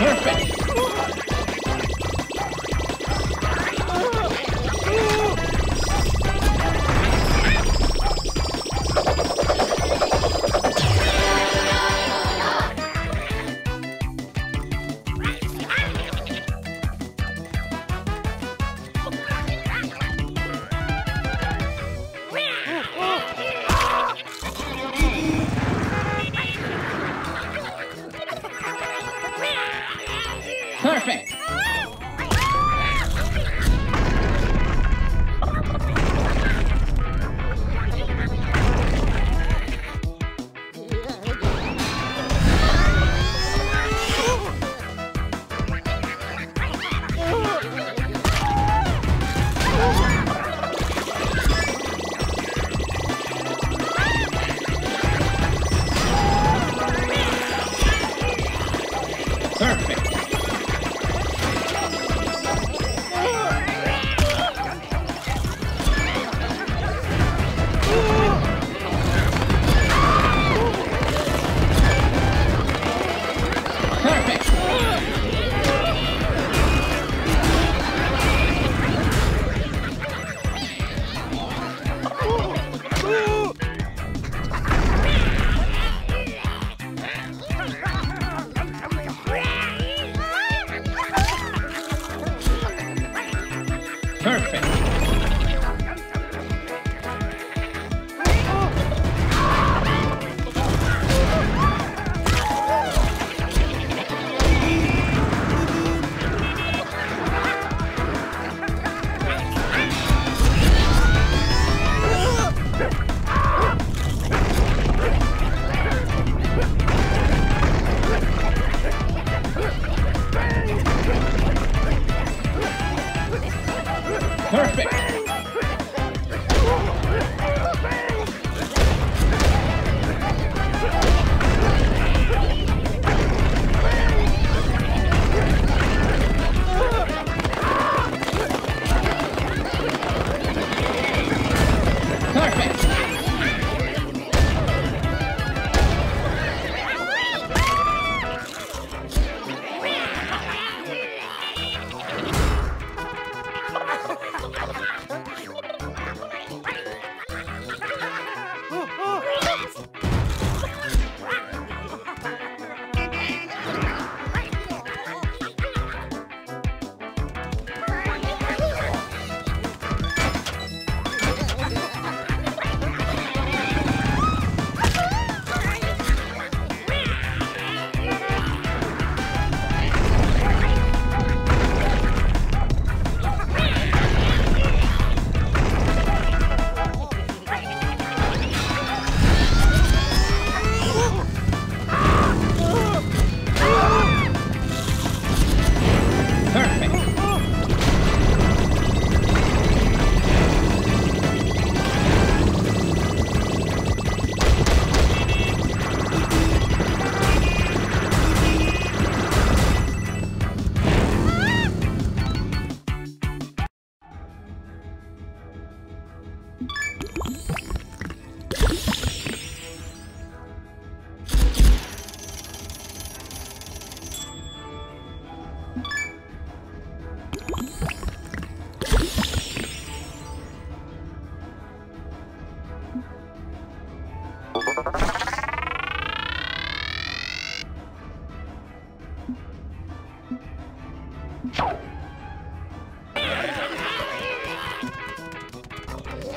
perfect.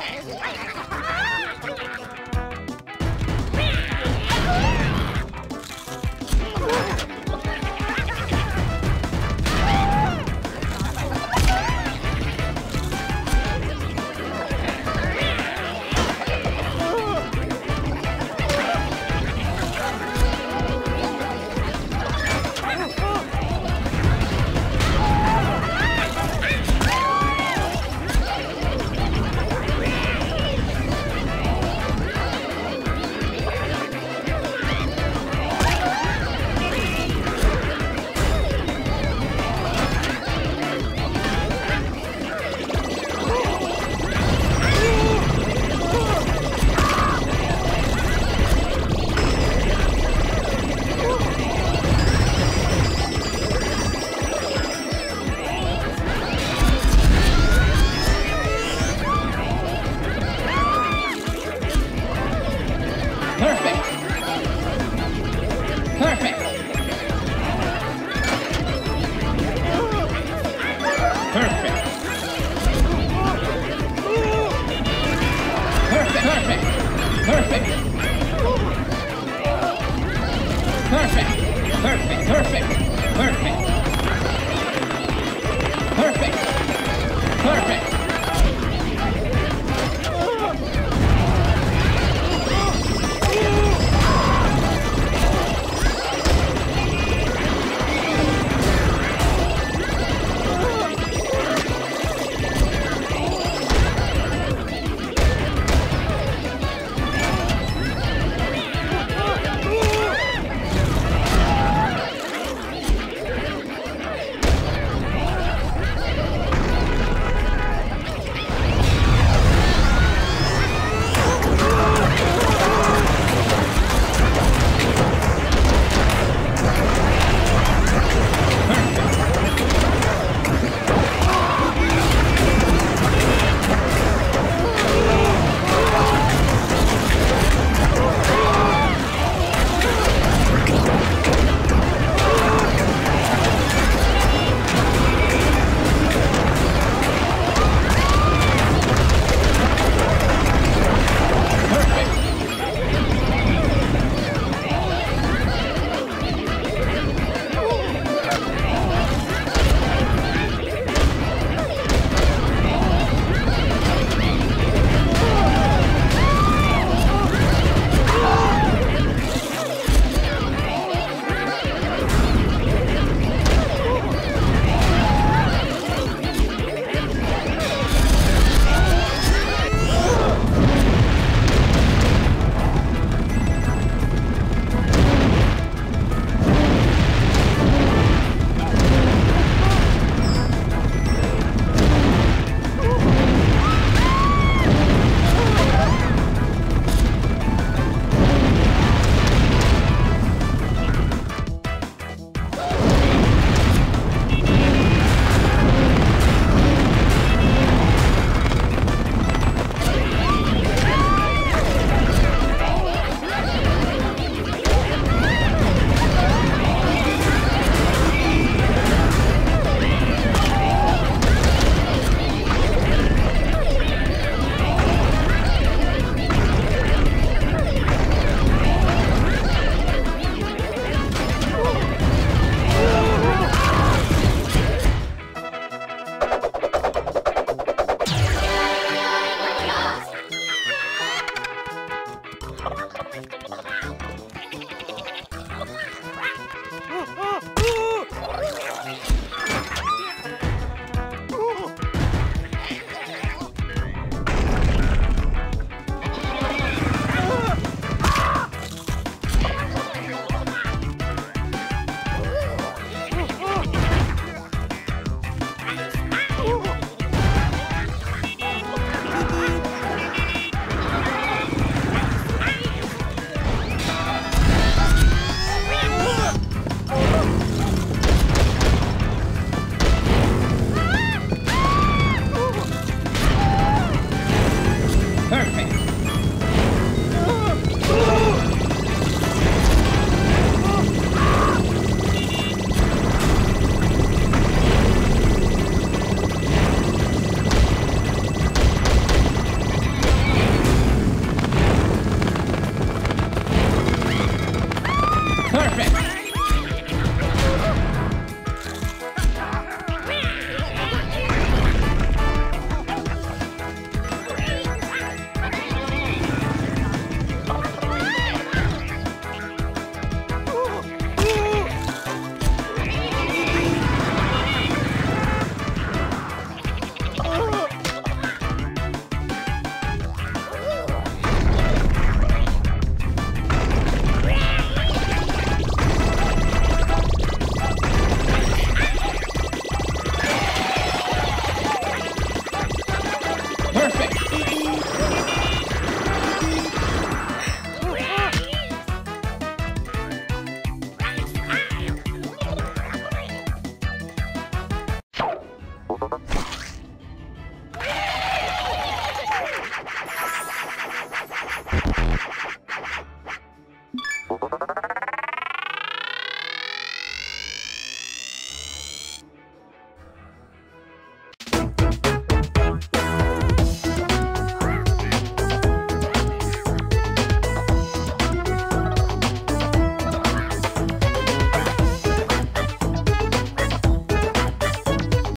わい!